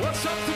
What's up?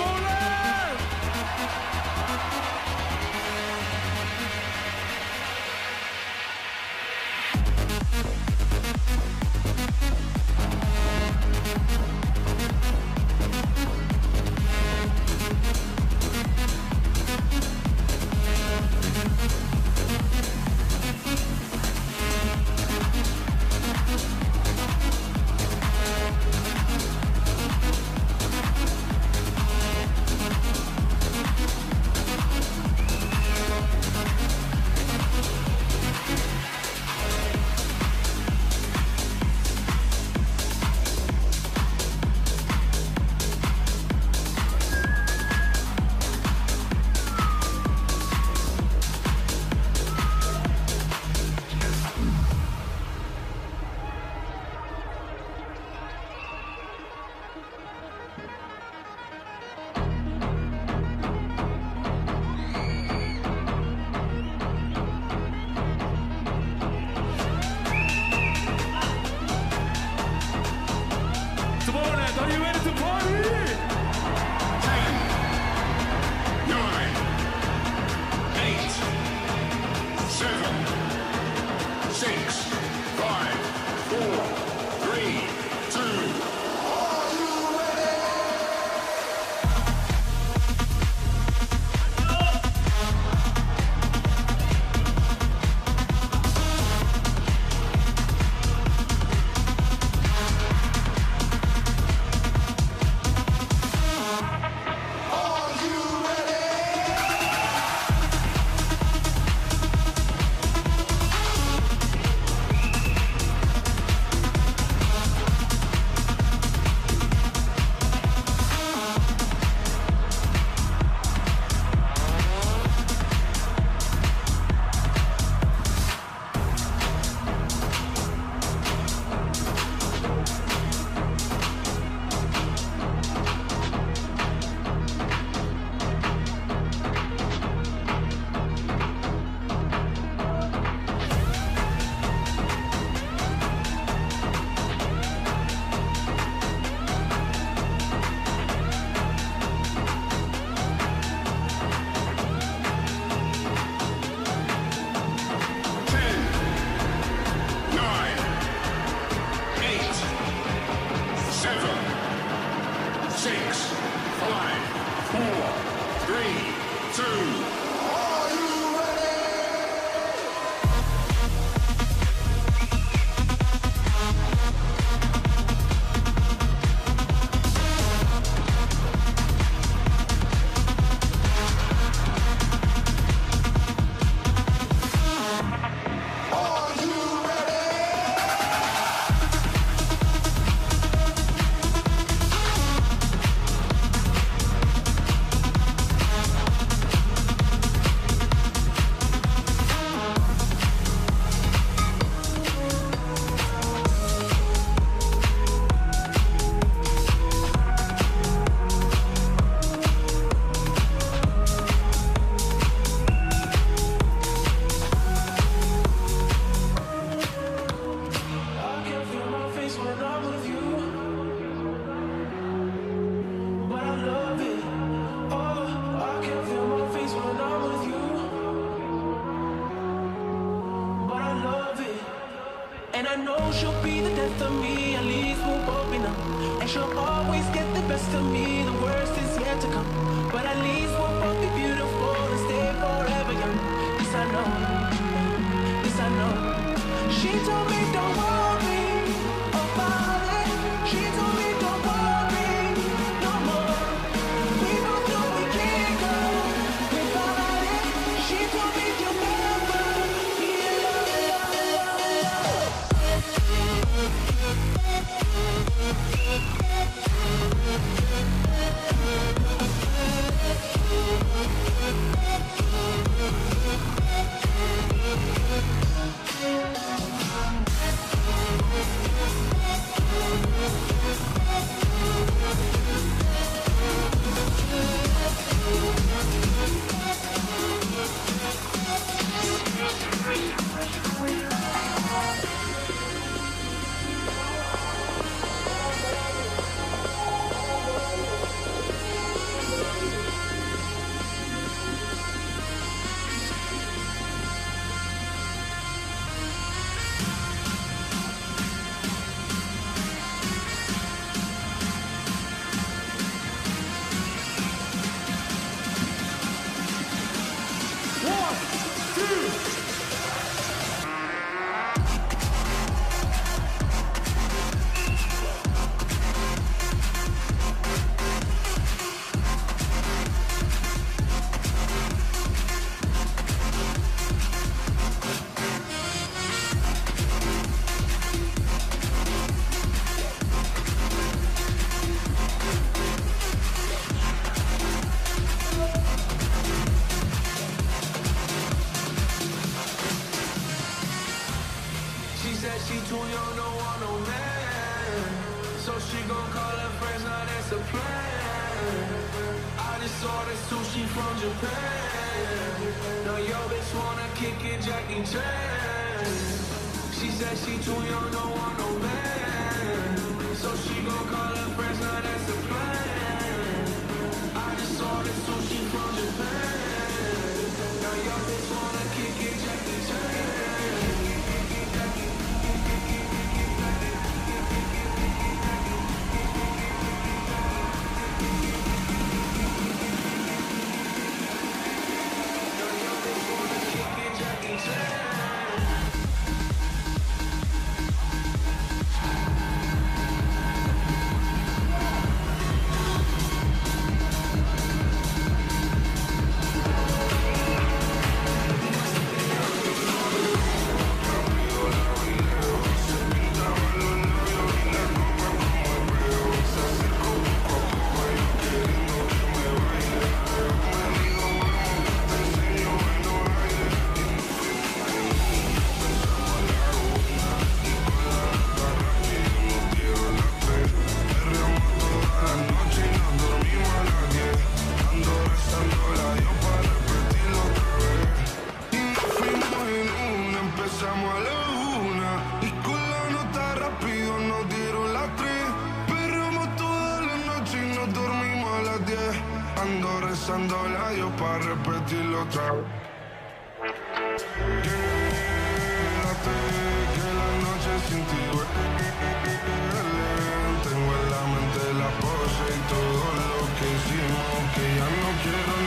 know she'll be the death of me, at least we'll both be numb. And she'll always get the best of me, the worst is yet to come. But at least we'll both be beautiful and stay forever young. This I know, this I know. She told me don't worry. too young, don't want no man. So she gon' call her friends, now that's the plan. Tengo en la mente la pose y todo lo que hicimos Que ya no quiero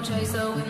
no with